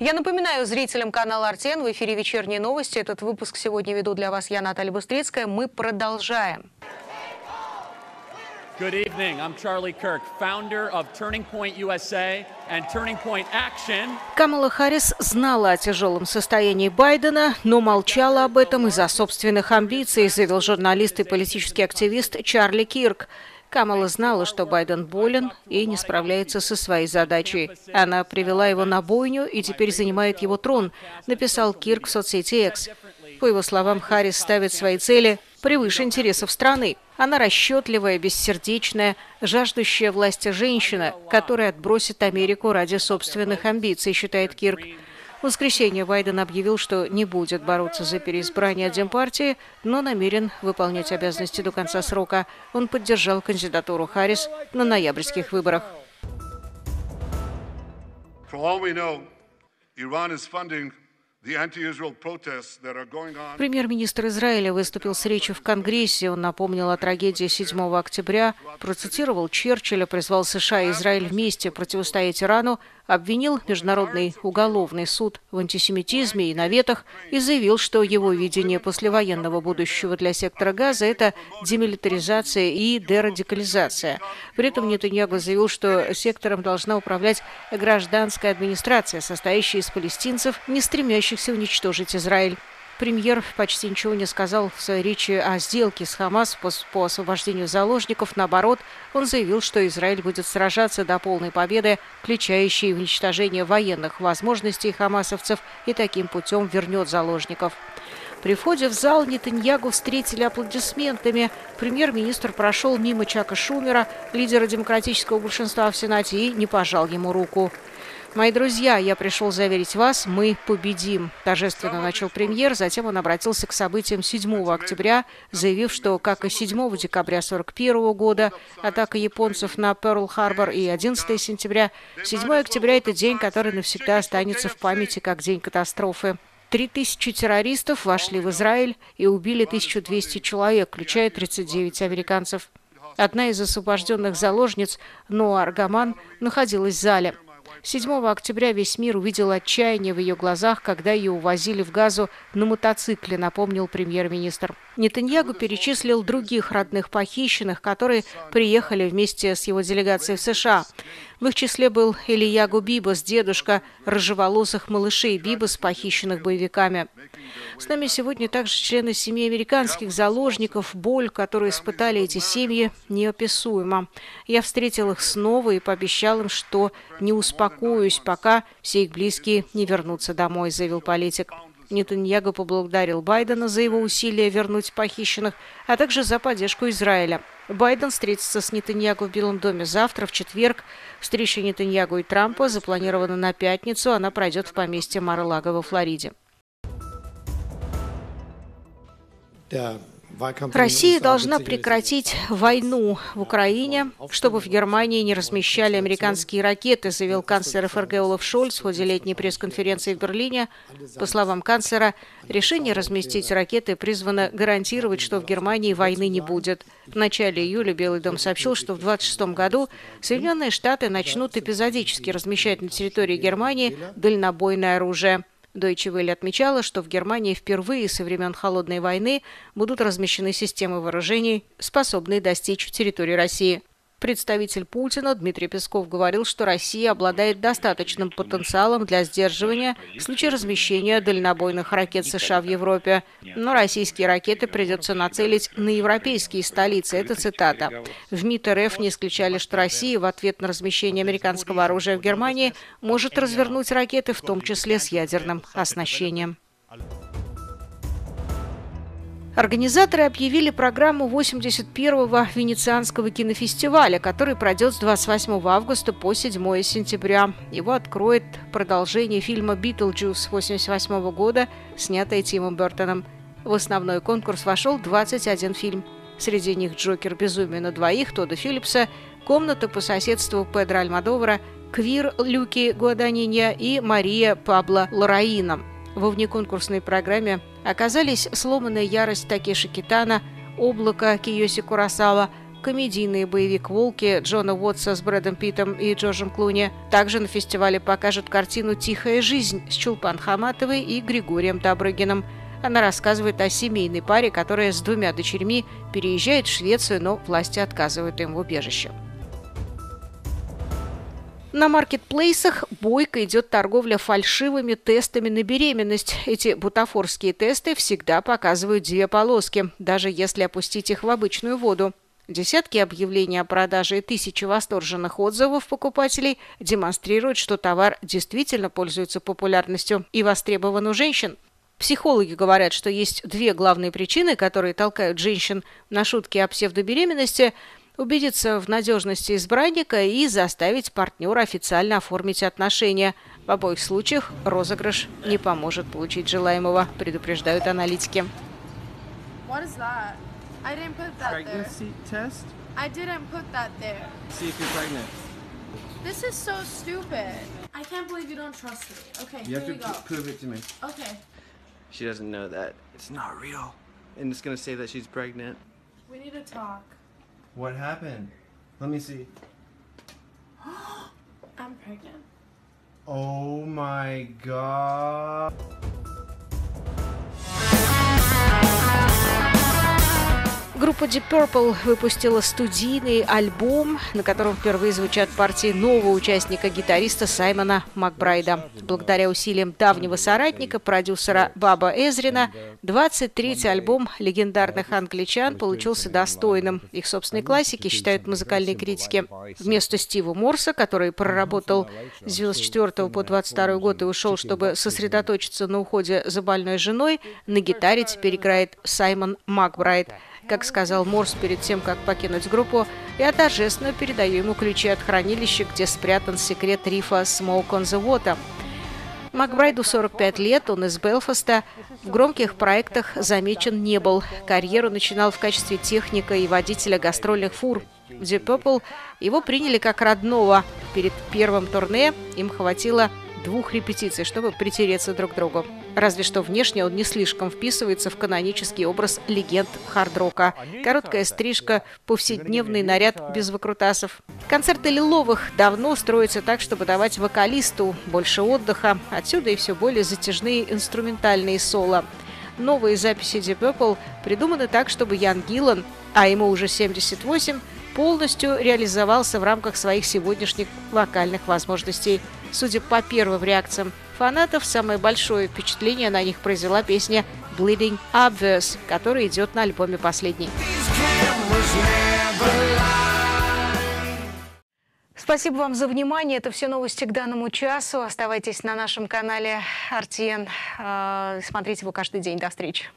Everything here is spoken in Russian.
Я напоминаю зрителям канала «Артен» в эфире «Вечерние новости». Этот выпуск сегодня веду для вас я, Наталья Быстрецкая. Мы продолжаем. Good evening. I'm Charlie Kirk, founder of Turning Point USA and Turning Point Action. Камала Харрис знала о тяжелом состоянии Байдена, но молчала об этом из-за собственных амбиций, заявил журналист и политический активист Чарли Кирк. Камала знала, что Байден болен и не справляется со своей задачей. Она привела его на бойню и теперь занимает его трон, написал Кирк в соцсети X. По его словам, Харрис ставит свои цели превыше интересов страны. Она расчетливая, бессердечная, жаждущая власти женщина, которая отбросит Америку ради собственных амбиций, считает Кирк. В воскресенье Байден объявил, что не будет бороться за переизбрание Демпартии, но намерен выполнять обязанности до конца срока. Он поддержал кандидатуру Харрис на ноябрьских выборах. Премьер-министр Израиля выступил с речью в Конгрессе. Он напомнил о трагедии 7 октября, процитировал Черчилля, призвал США и Израиль вместе противостоять Ирану, обвинил Международный уголовный суд в антисемитизме и наветах и заявил, что его видение послевоенного будущего для сектора Газа – это демилитаризация и дерадикализация. При этом Нетаньягу заявил, что сектором должна управлять гражданская администрация, состоящая из палестинцев, не стремящихся уничтожить Израиль. Премьер почти ничего не сказал в своей речи о сделке с Хамас по, по освобождению заложников. Наоборот, он заявил, что Израиль будет сражаться до полной победы, включающей уничтожение военных возможностей хамасовцев, и таким путем вернет заложников. При входе в зал Нетаньягу встретили аплодисментами. Премьер-министр прошел мимо Чака Шумера, лидера демократического большинства в Сенате, и не пожал ему руку. Мои друзья, я пришел заверить вас, мы победим. Торжественно начал премьер, затем он обратился к событиям 7 октября, заявив, что, как и 7 декабря 1941 года, атака японцев на Перл-Харбор и 11 сентября, 7 октября – это день, который навсегда останется в памяти как день катастрофы. Три тысячи террористов вошли в Израиль и убили 1200 человек, включая 39 американцев. Одна из освобожденных заложниц, Ноа Аргаман, находилась в зале. 7 октября весь мир увидел отчаяние в ее глазах, когда ее увозили в Газу на мотоцикле, напомнил премьер-министр. Нетаньягу перечислил других родных похищенных, которые приехали вместе с его делегацией в США. В их числе был Ильягу Бибас, дедушка рыжеволосых малышей Бибас, похищенных боевиками. С нами сегодня также члены семьи американских заложников. Боль, которую испытали эти семьи, неописуема. Я встретил их снова и пообещал им, что не успокоюсь, пока все их близкие не вернутся домой, заявил политик. Нетаньяго поблагодарил Байдена за его усилия вернуть похищенных, а также за поддержку Израиля. Байден встретится с Нетаньяго в Белом доме завтра, в четверг. Встреча Нетаньяго и Трампа запланирована на пятницу. Она пройдет в поместье Мар-Лаго во Флориде. Россия должна прекратить войну в Украине, чтобы в Германии не размещали американские ракеты, заявил канцлер ФРГ Олаф Шольц в ходе летней пресс-конференции в Берлине. По словам канцлера, решение разместить ракеты призвано гарантировать, что в Германии войны не будет. В начале июля Белый дом сообщил, что в 2026 году Соединенные Штаты начнут эпизодически размещать на территории Германии дальнобойное оружие. Deutsche Welle отмечала, что в Германии впервые со времен Холодной войны будут размещены системы вооружений, способные достичь территории России. Представитель Путина Дмитрий Песков говорил, что Россия обладает достаточным потенциалом для сдерживания в случае размещения дальнобойных ракет США в Европе. Но российские ракеты придется нацелить на европейские столицы. Это цитата. В МИД РФ не исключали, что Россия в ответ на размещение американского оружия в Германии может развернуть ракеты, в том числе с ядерным оснащением. Организаторы объявили программу 81-го Венецианского кинофестиваля, который пройдет с 28 августа по 7 сентября. Его откроет продолжение фильма «Битлджус» 88 года, снятое Тимом Бертоном. В основной конкурс вошел 21 фильм. Среди них «Джокер. Безумие на двоих» Тодда Филлипса, «Комната по соседству» Педро Альмадовара, «Квир» Люки Гуаданинья и «Мария Пабло Лораина». Во внеконкурсной программе оказались «Сломанная ярость» Такеши Китана, «Облако» Киоси Курасава, комедийный боевик «Волки» Джона Уотса с Брэдом Питтом и Джорджем Клуни. Также на фестивале покажут картину «Тихая жизнь» с Чулпан Хаматовой и Григорием Добрыгиным. Она рассказывает о семейной паре, которая с двумя дочерьми переезжает в Швецию, но власти отказывают им в убежище. На маркетплейсах бойко идет торговля фальшивыми тестами на беременность. Эти бутафорские тесты всегда показывают две полоски, даже если опустить их в обычную воду. Десятки объявлений о продаже и тысячи восторженных отзывов покупателей демонстрируют, что товар действительно пользуется популярностью и востребован у женщин. Психологи говорят, что есть две главные причины, которые толкают женщин на шутки о псевдобеременности – убедиться в надежности избранника и заставить партнера официально оформить отношения. В обоих случаях розыгрыш не поможет получить желаемого, предупреждают аналитики. This is so stupid. I can't believe you don't trust me. Okay, you have to go. prove it to me. Okay. She doesn't know that it's not real, and it's gonna say that she's pregnant. We need to talk. What happened? Let me see. I'm pregnant. Oh my god. Группа Deep Purple выпустила студийный альбом, на котором впервые звучат партии нового участника гитариста Саймона Макбрайда. Благодаря усилиям давнего соратника, продюсера Баба Эзрина, 23-й альбом легендарных англичан получился достойным. Их собственной классики считают музыкальные критики. Вместо Стива Морса, который проработал с 94 по 22 год и ушел, чтобы сосредоточиться на уходе за больной женой, на гитаре теперь играет Саймон Макбрайд – как сказал Морс перед тем, как покинуть группу, я торжественно передаю ему ключи от хранилища, где спрятан секрет рифа «Smoke on the Water». Макбрайду 45 лет, он из Белфаста. В громких проектах замечен не был. Карьеру начинал в качестве техника и водителя гастрольных фур. Deep Purple его приняли как родного. Перед первым турне им хватило двух репетиций, чтобы притереться друг к другу. Разве что внешне он не слишком вписывается в канонический образ легенд хард-рока. Короткая стрижка, повседневный наряд без выкрутасов. Концерты Лиловых давно строятся так, чтобы давать вокалисту больше отдыха. Отсюда и все более затяжные инструментальные соло. Новые записи Deep Purple придуманы так, чтобы Ян Гиллан, а ему уже 78, полностью реализовался в рамках своих сегодняшних вокальных возможностей. Судя по первым реакциям фанатов, самое большое впечатление на них произвела песня «Bleeding Obvious», которая идет на альбоме «Последний». Спасибо вам за внимание. Это все новости к данному часу. Оставайтесь на нашем канале RTN. Э, смотрите его каждый день. До встречи.